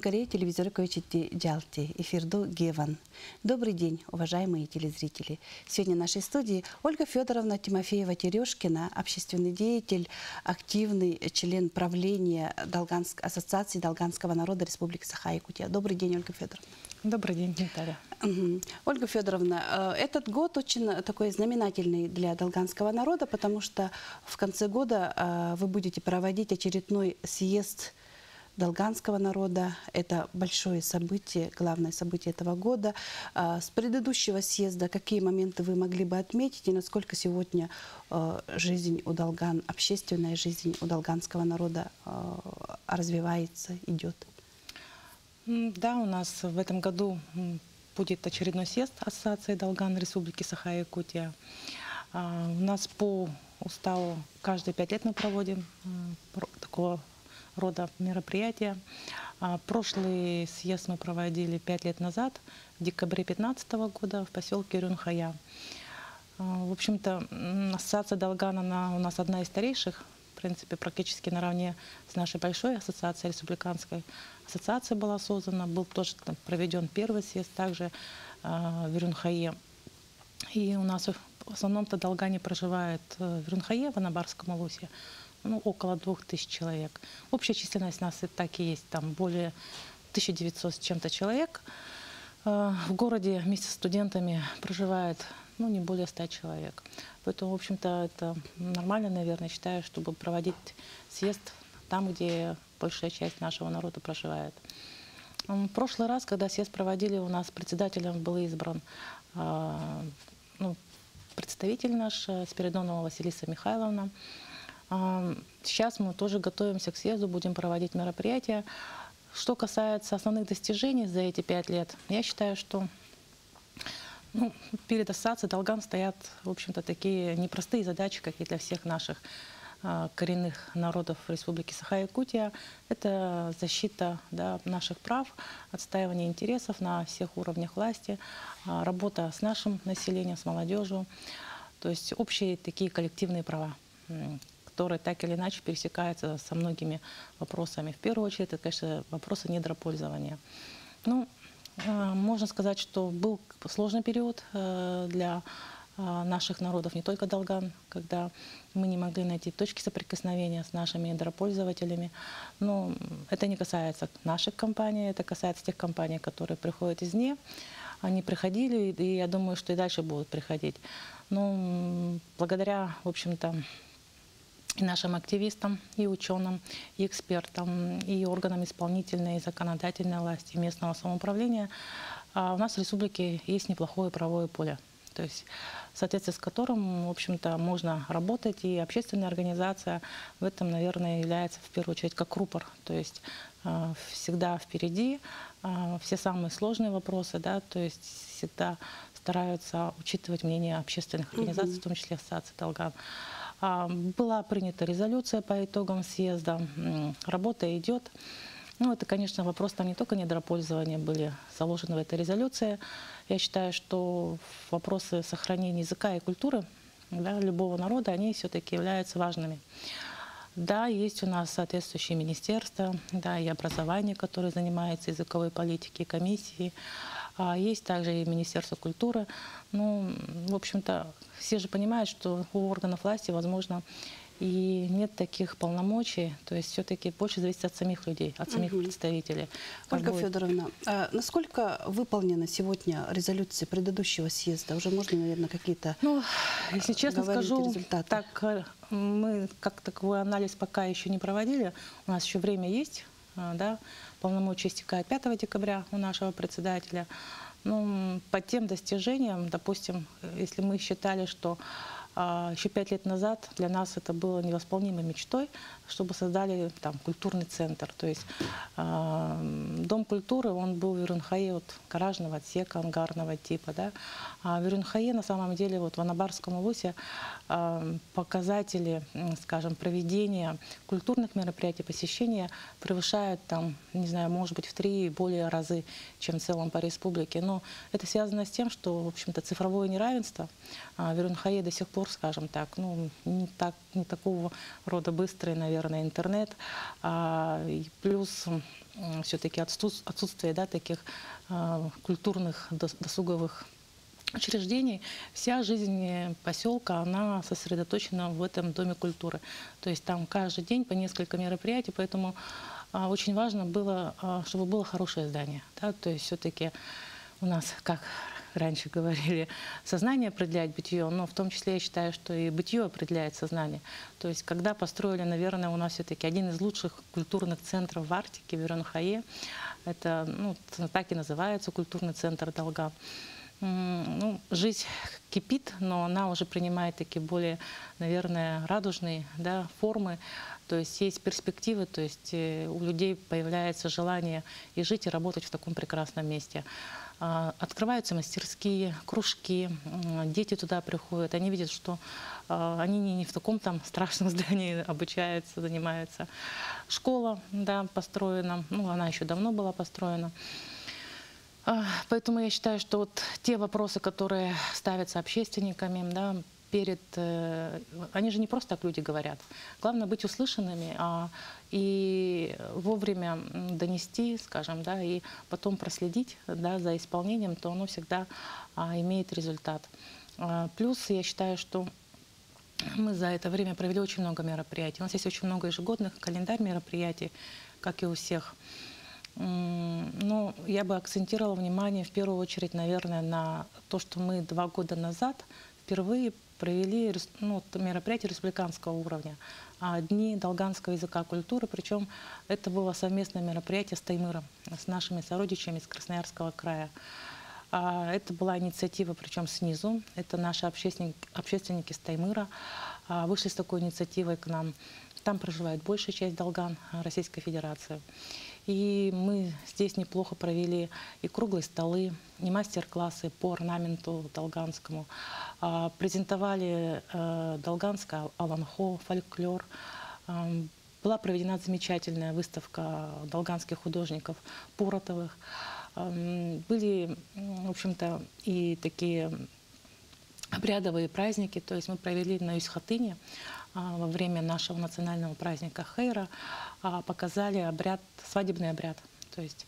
Корея телевизор Койчити Джалти, эфирду Геван. Добрый день, уважаемые телезрители. Сегодня в нашей студии Ольга Федоровна Тимофеева-Терешкина, общественный деятель, активный член правления Долганск... Ассоциации Долганского народа Республики Саха-Якутия. Добрый день, Ольга Федоровна. Добрый день, Наталья. Угу. Ольга Федоровна, э, этот год очень такой знаменательный для долганского народа, потому что в конце года э, вы будете проводить очередной съезд долганского народа. Это большое событие, главное событие этого года. А, с предыдущего съезда какие моменты вы могли бы отметить и насколько сегодня а, жизнь у долган, общественная жизнь у долганского народа а, развивается, идет? Да, у нас в этом году будет очередной съезд Ассоциации Долган Республики Саха-Якутия. У нас по уставу каждые пять лет мы проводим такого рода мероприятия. А, прошлый съезд мы проводили пять лет назад, в декабре 2015 года в поселке Рюнхая. А, в общем-то, ассоциация Долган, она у нас одна из старейших, в принципе, практически наравне с нашей большой ассоциацией, республиканской ассоциация была создана, был тоже там, проведен первый съезд, также э, в Рюнхае. И у нас в основном-то долгане проживают э, в Рюнхае, в Анабарском Алусе ну, около двух тысяч человек. Общая численность нас и так и есть, там более 1900 с чем-то человек. Э, в городе вместе с студентами проживает ну, не более 100 человек. Поэтому, в общем-то, это нормально, наверное, считаю, чтобы проводить съезд там, где большая часть нашего народа проживает. В прошлый раз, когда съезд проводили, у нас председателем был избран э, ну, представитель наш э, Спиридонова Василиса Михайловна. Сейчас мы тоже готовимся к съезду, будем проводить мероприятия. Что касается основных достижений за эти пять лет, я считаю, что ну, перед ассоциацией Долган стоят, в общем-то, такие непростые задачи, как и для всех наших а, коренных народов Республики Саха-Якутия. Это защита да, наших прав, отстаивание интересов на всех уровнях власти, а, работа с нашим населением, с молодежью, то есть общие такие коллективные права которые так или иначе пересекаются со многими вопросами. В первую очередь, это, конечно, вопросы недропользования. Ну, э, можно сказать, что был сложный период э, для э, наших народов, не только Долган, когда мы не могли найти точки соприкосновения с нашими недропользователями. Но это не касается наших компаний, это касается тех компаний, которые приходят извне. Они приходили, и я думаю, что и дальше будут приходить. Но благодаря, в общем-то, и нашим активистам, и ученым, и экспертам, и органам исполнительной и законодательной власти, местного самоуправления, а у нас в республике есть неплохое правовое поле. То есть в соответствии с которым, в общем-то, можно работать, и общественная организация в этом, наверное, является в первую очередь как рупор, то есть э, всегда впереди, э, все самые сложные вопросы, да, то есть всегда стараются учитывать мнение общественных организаций, в том числе Ассоциации Долган. А, была принята резолюция по итогам съезда, работа идет. Ну, это, конечно, вопрос там не только недропользования были заложены в этой резолюции. Я считаю, что вопросы сохранения языка и культуры да, любого народа, они все-таки являются важными. Да, есть у нас соответствующие министерства, да, и образование, которое занимается языковой политикой, комиссии. А есть также и Министерство культуры. Ну, в общем-то, все же понимают, что у органов власти, возможно, и нет таких полномочий, то есть все-таки больше зависит от самих людей, от самих угу. представителей. Ольга будет... Федоровна, а насколько выполнена сегодня резолюция предыдущего съезда? Уже можно, наверное, какие-то Ну, если честно скажу, результаты? так э, мы как таковой анализ пока еще не проводили, у нас еще время есть, э, да, полномочия истекают 5 декабря у нашего председателя. Ну, по тем достижениям, допустим, если мы считали, что а, еще пять лет назад для нас это было невосполнимой мечтой, чтобы создали там культурный центр. То есть э, дом культуры, он был в Верунхае вот, гаражного отсека, ангарного типа. Да? А в Верунхае на самом деле вот в Анабарском улусе э, показатели, скажем, проведения культурных мероприятий, посещения превышают там, не знаю, может быть в три и более разы, чем в целом по республике. Но это связано с тем, что, в общем-то, цифровое неравенство э, в Верунхае до сих пор скажем так, ну, не, так, не такого рода быстрый, наверное, интернет. А, и плюс все-таки отсутствие да, таких а, культурных досуговых учреждений, вся жизнь поселка, она сосредоточена в этом Доме культуры. То есть там каждый день по несколько мероприятий, поэтому а, очень важно было, чтобы было хорошее здание. Да? То есть все-таки у нас, как раньше говорили, сознание определяет бытие, но в том числе я считаю, что и бытие определяет сознание. То есть когда построили, наверное, у нас все-таки один из лучших культурных центров в Арктике, в Веронхае, это ну, так и называется культурный центр Долга. Ну, жизнь кипит, но она уже принимает такие более, наверное, радужные да, формы. То есть есть перспективы, то есть э, у людей появляется желание и жить, и работать в таком прекрасном месте. А, открываются мастерские, кружки, дети туда приходят, они видят, что а, они не в таком там страшном здании обучаются, занимаются. Школа, да, построена, ну, она еще давно была построена. А, поэтому я считаю, что вот те вопросы, которые ставятся общественниками, да, перед... Э, они же не просто так люди говорят. Главное быть услышанными а, и вовремя донести, скажем, да, и потом проследить да, за исполнением, то оно всегда а, имеет результат. А, плюс я считаю, что мы за это время провели очень много мероприятий. У нас есть очень много ежегодных календарь мероприятий, как и у всех. Ну, я бы акцентировала внимание в первую очередь, наверное, на то, что мы два года назад впервые провели ну, мероприятие республиканского уровня, а, Дни долганского языка культуры, причем это было совместное мероприятие с Таймыром, с нашими сородичами из Красноярского края. А, это была инициатива, причем снизу. Это наши общественники, общественники с Таймыра а, вышли с такой инициативой к нам. Там проживает большая часть долган Российской Федерации. И мы здесь неплохо провели и круглые столы, и мастер-классы по орнаменту долганскому. А, презентовали э, долганское аланхо, фольклор. Была проведена замечательная выставка долганских художников Пуротовых. Были, в общем-то, и такие обрядовые праздники. То есть мы провели на Юсхатыне а, во время нашего национального праздника Хейра а, показали обряд, свадебный обряд. То есть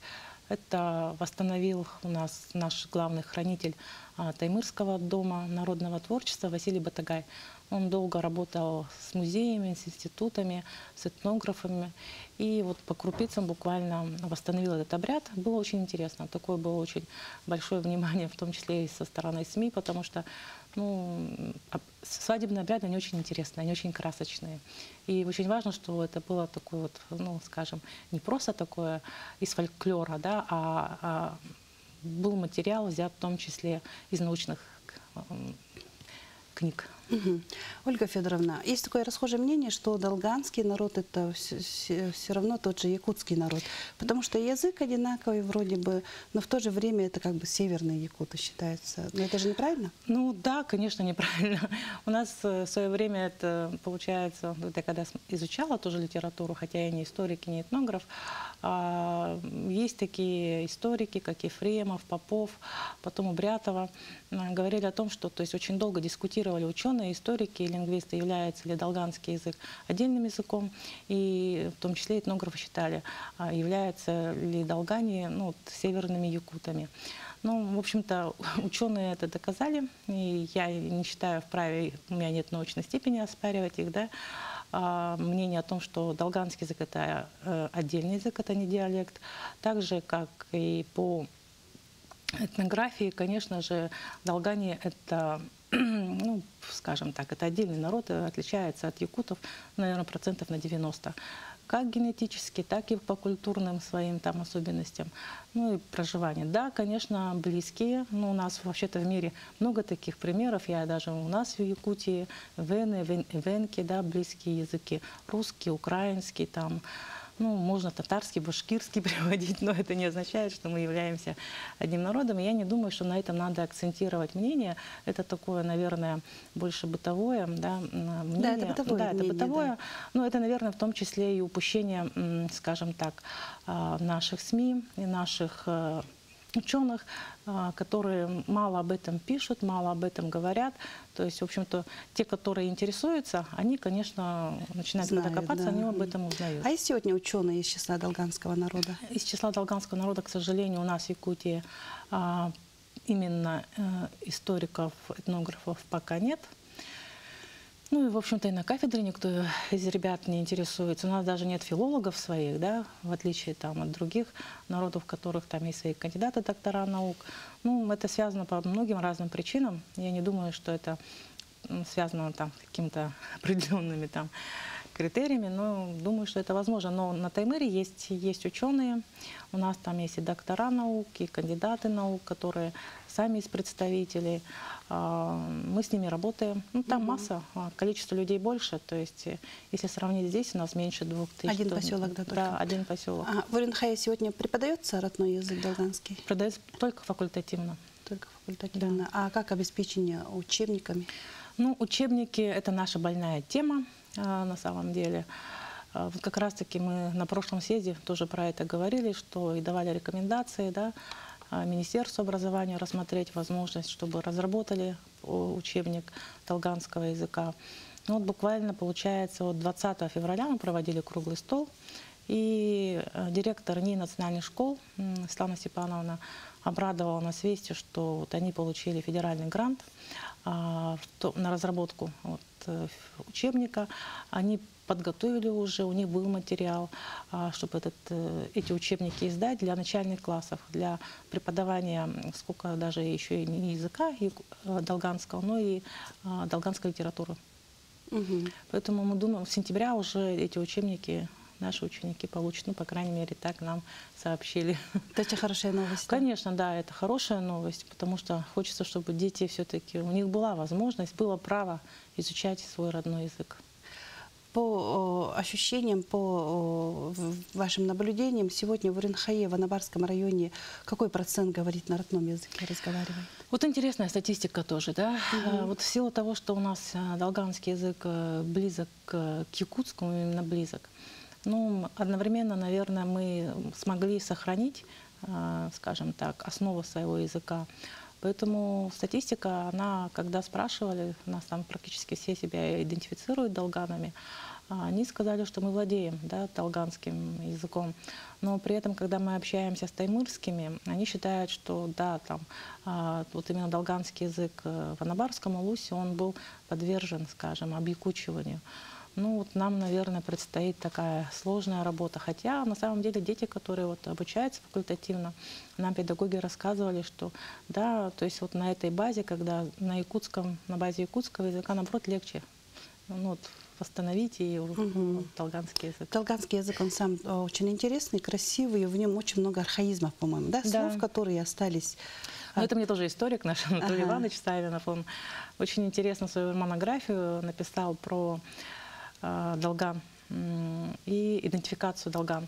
это восстановил у нас наш главный хранитель а, Таймырского дома народного творчества Василий Батагай. Он долго работал с музеями, с институтами, с этнографами. И вот по крупицам буквально восстановил этот обряд. Было очень интересно. Такое было очень большое внимание, в том числе и со стороны СМИ, потому что ну, свадебные обряды, они очень интересные, они очень красочные. И очень важно, что это было такое вот, ну, скажем, не просто такое из фольклора, да, а, а был материал взят в том числе из научных книг. Ольга Федоровна, есть такое расхожее мнение, что долганский народ это все, все равно тот же якутский народ, потому что язык одинаковый вроде бы, но в то же время это как бы северные якуты считается. Но это же неправильно? Ну да, конечно, неправильно. У нас э, в свое время это получается, я когда изучала тоже литературу, хотя я не историк, не этнограф, а, есть такие историки, как Ефремов, Попов, потом Убрятова, говорили о том, что то есть очень долго дискутировали ученые, историки и лингвисты, является ли долганский язык отдельным языком, и в том числе этнографы считали, а являются ли долгане ну, северными якутами. Ну, в общем-то, ученые это доказали, и я не считаю вправе, у меня нет научной степени оспаривать их, да, а, мнение о том, что долганский язык это э, отдельный язык, это не диалект, так же, как и по этнографии, конечно же, долгане это ну, скажем так, это отдельный народ, отличается от якутов, наверное, процентов на 90 как генетически, так и по культурным своим там особенностям, ну и проживание. Да, конечно, близкие, но у нас вообще-то в мире много таких примеров, я даже у нас в Якутии, вены, вен, венки, да, близкие языки, русский, украинский, там, ну, можно татарский, башкирский приводить, но это не означает, что мы являемся одним народом. И я не думаю, что на этом надо акцентировать мнение. Это такое, наверное, больше бытовое да, мнение. Да, это бытовое Да, мнение, это бытовое. Да. Но это, наверное, в том числе и упущение, скажем так, а, наших СМИ и наших э, ученых, а, которые мало об этом пишут, мало об этом говорят. То есть, в общем-то, те, которые интересуются, они, конечно, начинают когда Знают, копаться, да. они об этом узнают. А есть сегодня ученые из числа долганского народа? Из числа долганского народа, к сожалению, у нас в Якутии а, именно э, историков, этнографов пока нет. Ну и, в общем-то, и на кафедре никто из ребят не интересуется. У нас даже нет филологов своих, да, в отличие там, от других народов, у которых там есть свои кандидаты, доктора наук. Ну, это связано по многим разным причинам. Я не думаю, что это связано там с какими-то определенными там критериями, но думаю, что это возможно. Но на Таймыре есть, есть ученые, у нас там есть и доктора наук, и кандидаты наук, которые сами из представителей. А, Мы с ними работаем. Ну, там масса, а, количество людей больше. То есть, э, если сравнить здесь, у нас меньше двух тысяч. Один то- поселок, да, только? Да, один поселок. А в Уренхае сегодня преподается родной язык долганский? Продается только факультативно. Только факультативно. А как обеспечение учебниками? Ну, учебники – это наша больная тема на самом деле. А, Вот как раз-таки мы на прошлом съезде тоже про это говорили, что и давали рекомендации, да, а, Министерству образования рассмотреть возможность, чтобы разработали учебник долганского языка. Ну, вот буквально, получается, вот 20 февраля мы проводили круглый стол, и э, директор НИИ национальных школ Светлана Степановна обрадовала нас вестью, что вот они получили федеральный грант а, в то- на разработку вот, э, учебника. Они подготовили уже, у них был материал, а, чтобы этот, э, эти учебники издать для начальных классов, для преподавания, сколько даже еще и не языка яку- э, долганского, но и а, долганской литературы. Мгм. Поэтому мы думаем, в сентября уже эти учебники наши ученики получат, ну, по крайней мере, так нам сообщили. Это очень хорошая новость. Конечно, да, это хорошая новость, потому что хочется, чтобы дети все-таки, у них была возможность, было право изучать свой родной язык. По ощущениям, по вашим наблюдениям, сегодня в Уренхае, в Анабарском районе, какой процент говорит на родном языке, разговаривает? Вот интересная статистика тоже, да. А, Вот в силу того, что у нас а, долганский язык э, близок к к якутскому, именно близок, ну, одновременно, наверное, мы смогли сохранить, а, скажем так, основу своего языка. Поэтому статистика, она, когда спрашивали, нас там практически все себя идентифицируют долганами, а, они сказали, что мы владеем да, долганским языком. Но при этом, когда мы общаемся с таймырскими, они считают, что да, там а, вот именно долганский язык э, в Анабарском Улусе, он был подвержен, скажем, объякучиванию. Ну вот нам, наверное, предстоит такая сложная работа. Хотя на самом деле дети, которые вот обучаются факультативно, нам педагоги рассказывали, что да, то есть вот на этой базе, когда на якутском, на базе якутского языка, наоборот, легче ну, вот, восстановить и ну, долганский язык. Долганский язык, он сам э, очень интересный, красивый, и в нем очень много архаизмов, по-моему, да, Да. слов, которые остались. Ну, это мне тоже историк наш Анатолий Ага. Иванович Савинов. Он очень интересно свою монографию написал про э, долган м, и идентификацию долган.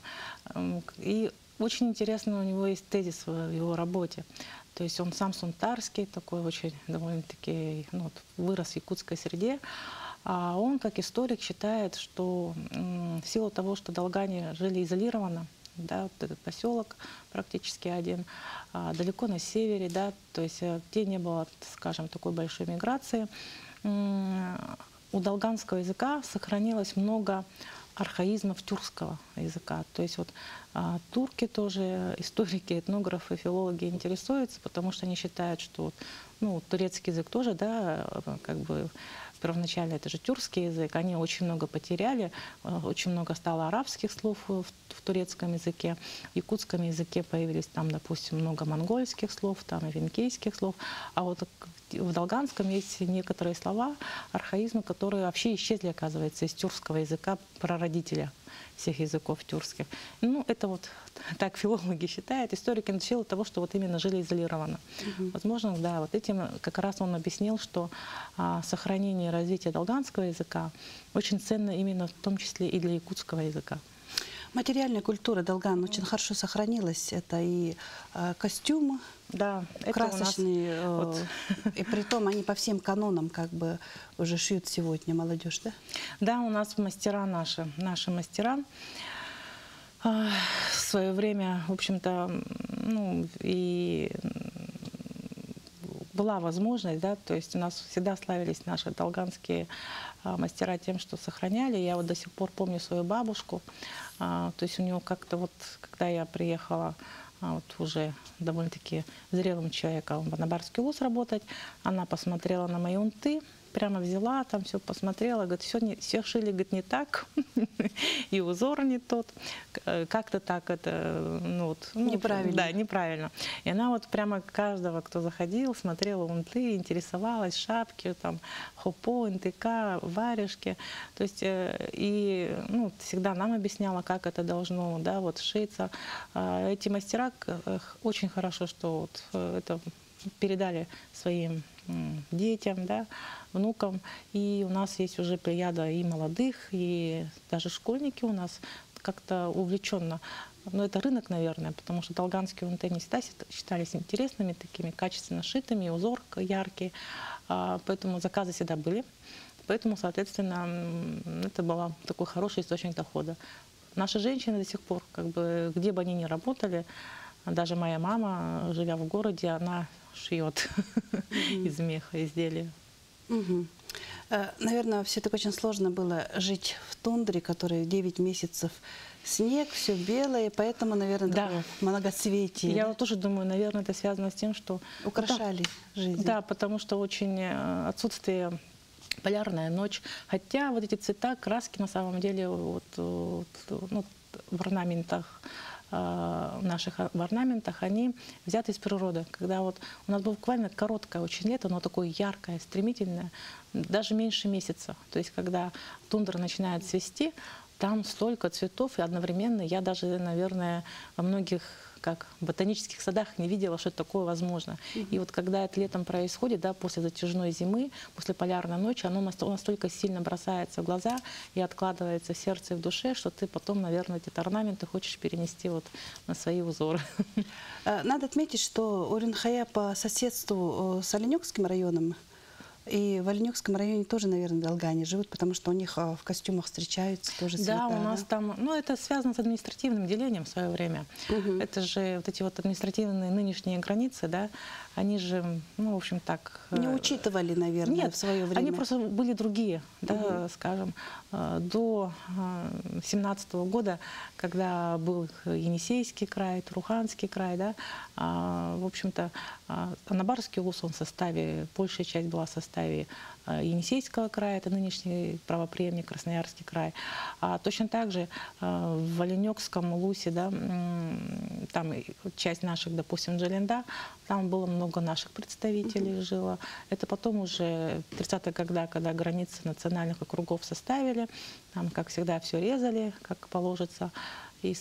М, к- И очень интересно у него есть тезис в его работе. То есть он сам сунтарский, такой очень довольно-таки ну, вырос в якутской среде. А он, как историк, считает, что в силу того, что долгане жили изолированно, да, вот этот поселок практически один, а, далеко на севере, да, то есть э, где не было, скажем, такой большой миграции, у долганского языка сохранилось много архаизмов тюркского языка. То есть вот а, турки тоже, историки, этнографы, филологи интересуются, потому что они считают, что ну, турецкий язык тоже, да, э, как бы первоначально это же тюркский язык, они очень много потеряли, э, очень много стало арабских слов в, в турецком языке, в якутском языке появились там, допустим, много монгольских слов, там и венкейских слов, а вот в долганском есть некоторые слова, архаизмы, которые вообще исчезли, оказывается, из тюркского языка прародителя всех языков тюркских. Ну, это вот так филологи считают, историки в силу того, что вот именно жили изолированно. Возможно, да, вот этим как раз он объяснил, что а, сохранение и развитие долганского языка очень ценно именно в том числе и для якутского языка. Материальная культура Долган очень хорошо сохранилась. Это и э, костюмы Да, это у нас красочные, э, вот и при том они по всем канонам как бы уже шьют сегодня молодежь, да? Да, у нас мастера наши, наши мастера. а, В свое время, в общем-то, ну, и была возможность, да, то есть у нас всегда славились наши долганские а, мастера тем, что сохраняли. Я вот до сих пор помню свою бабушку, а, то есть у нее как-то вот, когда я приехала а, вот уже довольно-таки зрелым человеком в Анабарский УЗ работать, она посмотрела на мои унты, прямо взяла, там все посмотрела, говорит, все, не, все шили, говорит, не так, и узор не тот, э, как-то так это, ну вот. Ну, неправильно. Да, неправильно. И она вот прямо каждого, кто заходил, смотрела унты, интересовалась, шапки, там, хопо, НТК, варежки, то есть, э, и, ну, всегда нам объясняла, как это должно, да, вот шиться. А эти мастера, очень хорошо, что вот э, это передали своим детям, да, внукам. И у нас есть уже плеяда и молодых, и даже школьники у нас как-то увлеченно. Но это рынок, наверное, потому что долганские УНТ не всегда считались интересными, такими качественно шитыми, узор яркий. А, поэтому заказы всегда были. Поэтому, соответственно, это был такой хороший источник дохода. Наши женщины до сих пор, как бы, где бы они ни работали, даже моя мама, живя в городе, она шьет mm-hmm. из меха изделия. Угу. Наверное, все-таки очень сложно было жить в тундре, который 9 месяцев снег, все белое, поэтому, наверное, да. многоцветие. Я вот тоже думаю, наверное, это связано с тем, что... Украшали да, жизнь. Да, потому что очень э, отсутствие полярная ночь. Хотя вот эти цвета, краски на самом деле вот, вот, ну, в орнаментах Э, наших в орнаментах, они взяты из природы. Когда вот у нас было буквально короткое очень лето, но такое яркое, стремительное, даже меньше месяца. То есть когда тундра начинает цвести, там столько цветов, и одновременно я даже, наверное, во многих как в ботанических садах не видела, что такое возможно. И вот когда это летом происходит, да, после затяжной зимы, после полярной ночи, оно настолько сильно бросается в глаза и откладывается в сердце и в душе, что ты потом, наверное, эти орнаменты хочешь перенести вот на свои узоры. Э, надо отметить, что Уренхая по соседству э, с Оленёкским районом и в Оленюкском районе тоже, наверное, долгане живут, потому что у них а, в костюмах встречаются тоже цвета. Да, у нас да? там, ну это связано с административным делением в свое время. Угу. Это же вот эти вот административные нынешние границы, да, они же, ну, в общем, так... Э, Не учитывали, наверное, Нет, в свое время. они просто были другие, да, угу. скажем. Э, до 17 -го года, когда был Енисейский край, Труханский край, да, а, в общем-то, а, Анабарский УС, он в составе, большая часть была в составе Э, Енисейского края, это нынешний правоприемник Красноярский край. А точно так же э, в Оленекском Лусе, да, там часть наших, допустим, Джаленда, там было много наших представителей жило. Это потом уже 30-е годы, когда границы национальных округов составили, там, как всегда, все резали, как положится и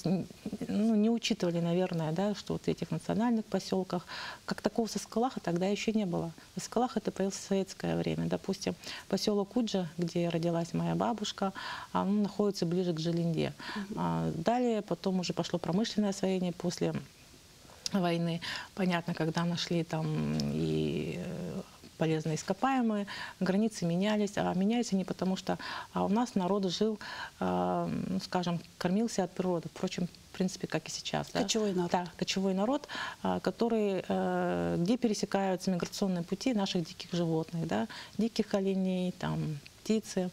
ну, не учитывали, наверное, да, что вот в этих национальных поселках, как такого соскалаха тогда еще не было. Соскалах это появился в советское время. Допустим, поселок Уджа, где родилась моя бабушка, он находится ближе к Желенде. А далее потом уже пошло промышленное освоение после войны. Понятно, когда нашли там и э, полезные ископаемые, границы менялись, а меняются не потому, что а у нас народ жил, э, скажем, кормился от природы, впрочем, в принципе, как и сейчас. Кочевой да? народ. Да, кочевой народ, э, который, э, где пересекаются миграционные пути наших диких животных, да, диких оленей, там, птицы.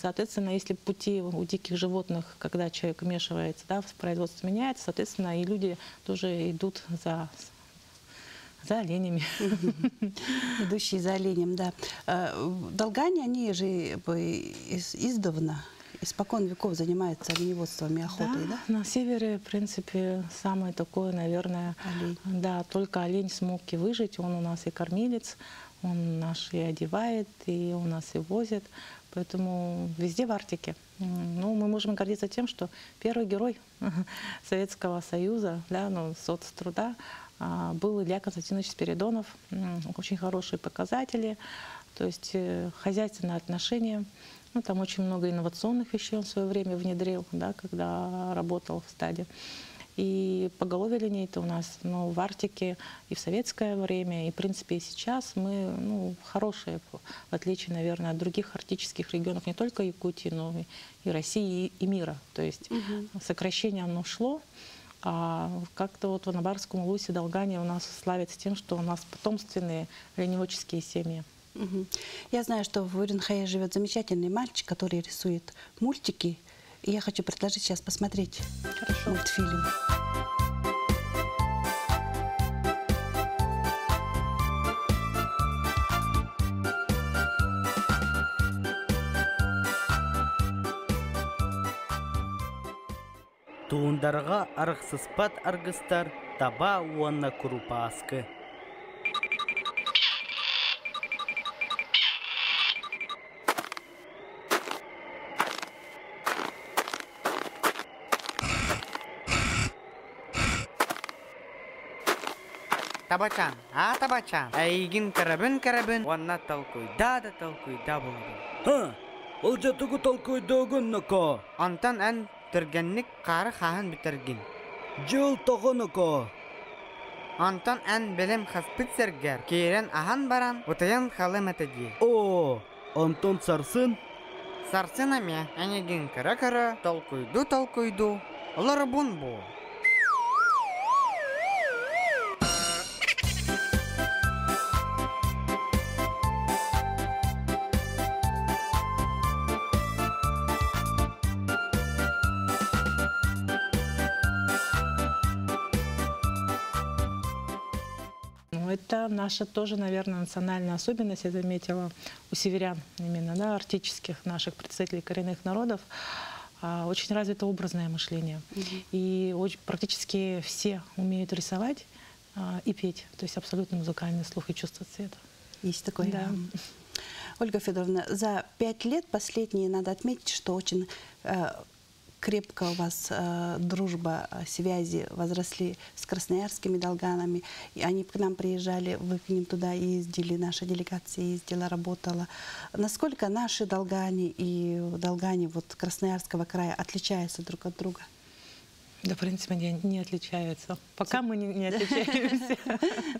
Соответственно, если пути у диких животных, когда человек вмешивается, да, производство меняется, соответственно, и люди тоже идут за за оленями. Идущие за оленем, да. Э, долгане, они же издавна, испокон веков занимаются оленеводством и охотой, да? да? На севере, в принципе, самое такое, наверное, олень. Да, только олень смог и выжить. Он у нас и кормилец, он наш и одевает, и у нас и возит. Поэтому везде в Арктике. Ну, мы можем гордиться тем, что первый герой Советского Союза, да, ну, соцтруда, а, был Илья Константинович Спиридонов. Очень хорошие показатели, то есть э, хозяйственное отношение. Ну, там очень много инновационных вещей он в свое время внедрил, да, когда работал в стаде. И поголовье линей-то у нас ну, в Арктике и в советское время, и, в принципе, и сейчас мы ну, хорошие, в отличие, наверное, от других арктических регионов, не только Якутии, но и России, и мира. То есть угу. сокращение оно шло, А как-то вот в Анабарском Лусе, Долгане у нас славится тем, что у нас потомственные ленивоческие семьи. Мгм. Я знаю, что в Уренхае живет замечательный мальчик, который рисует мультики. И я хочу предложить сейчас посмотреть мультфильм. Туындарға арықсыспат аргыстар таба уанна крупаскы. Табачан, а табачан. Әйгін карабин. кірібін, онна толкуйда да толкуйда болды. Ха, ол жатығы толкуйда өгіннікі. Антан ән түргеннік қары қағын бітірген. Жыл тоғыныкі. Антан ән білім хаспит сергер, кейрен ахан баран, ұтайын халым әтеге. О, Антон сарсын? Сарсын Сарсынами, әнегін кірі-кірі, толкуйду-толкуйду, ларбун бұл. Наша тоже, наверное, национальная особенность, я заметила, у северян именно, да, арктических наших представителей коренных народов. а, Очень развито образное мышление. И очень, практически все умеют рисовать а, и петь. То есть абсолютно музыкальный слух и чувство цвета. Есть такое. Да. Ольга Федоровна, за пять лет последние надо отметить, что очень э, крепко у вас э, дружба, э, связи возросли с красноярскими долганами. И они к нам приезжали, вы к ним туда ездили, наша делегация ездила, работала. Насколько наши долгане и долгане вот Красноярского края отличаются друг от друга? Да, в принципе, не, не отличаются. Пока мы не, не отличаемся.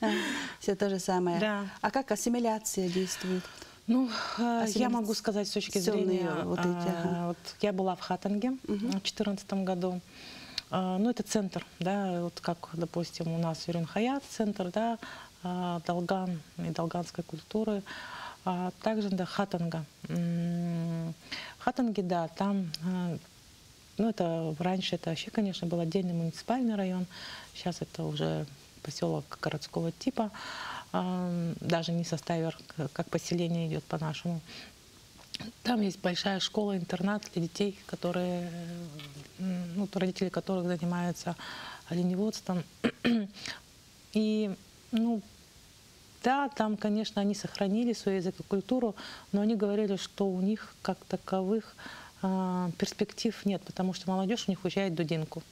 Все то же самое. Да. А как ассимиляция действует? Ну, э, я Ассимиляция- могу сказать с точки зрения... вот эти, а, ага. вот я была в Хатанге в 2014 году. А, Ну, это центр, да, вот как, допустим, у нас Юрин-Хаят центр, да, а, Долган и долганской культуры. А также, да, В Хатанге, да, там а, ну, это раньше это вообще, конечно, был отдельный муниципальный район. Сейчас это уже поселок городского типа. Даже не со ставер, как поселение идет по-нашему. Там есть большая школа-интернат для детей, которые, ну, родители которых занимаются оленеводством. И, ну, да, там, конечно, они сохранили свой язык и культуру, но они говорили, что у них как таковых а, перспектив нет, потому что молодежь у них уезжает Дудинку.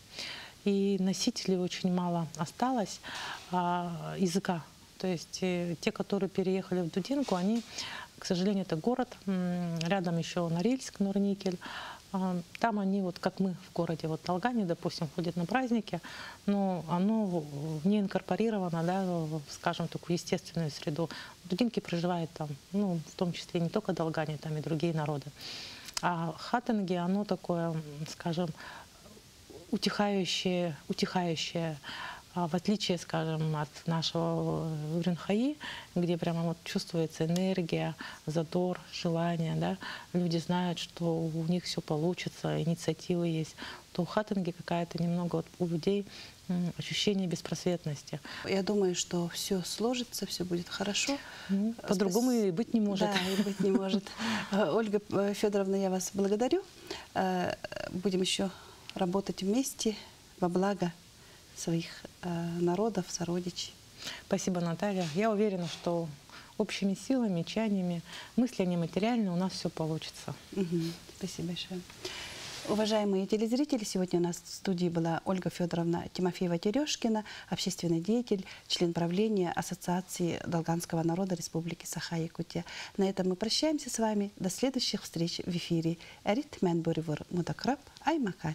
И носителей очень мало осталось а, языка. То есть э, те, которые переехали в Дудинку, они, к сожалению, это город, рядом еще Норильск, Норникель. А, Там они, вот как мы в городе, вот Долгане, допустим, ходят на праздники, но оно не инкорпорировано, да, в, скажем, такую естественную среду. В Дудинке проживает там, ну, в том числе не только Долгане, там и другие народы. А Хаттенге, оно такое, скажем, утихающее, утихающее, в отличие, скажем, от нашего Уренхаи, где прямо вот чувствуется энергия, задор, желание, да, люди знают, что у них все получится, инициатива есть, то у Хаттенге какая-то немного вот у людей ощущение беспросветности. Я думаю, что все сложится, все будет хорошо. Ну, Спас- По-другому и быть не может. Да, и быть не может. Э, Ольга э, Федоровна, я вас благодарю. Э, Будем еще работать вместе во благо своих э, народов, сородичей. Спасибо, Наталья. Я уверена, что общими силами, чаяниями, мысли нематериальные, у нас все получится. Мгм. Спасибо большое. Уважаемые телезрители, сегодня у нас в студии была Ольга Федоровна Тимофеева-Терешкина, общественный деятель, член правления Ассоциации Долганского народа Республики Саха-Якутия. На этом мы прощаемся с вами. До следующих встреч в эфире. Эрит Мэнбуривур Мудакраб Аймакан.